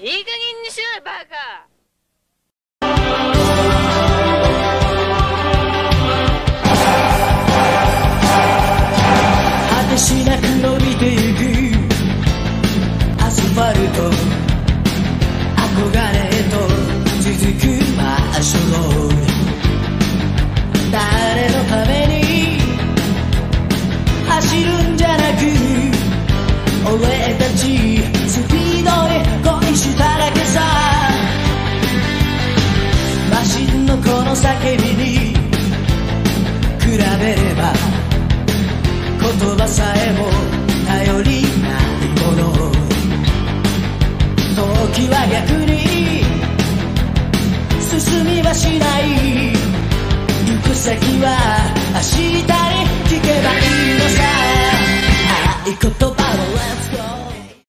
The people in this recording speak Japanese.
いい加減にしろよバカ。果てしなく伸びてゆくアスファルト憧れへと続くマーシュロード誰のために走るんじの叫びに比べれば言葉さえも頼りないもの。時は逆に進みはしない行く先は明日に聞けばいいの。さ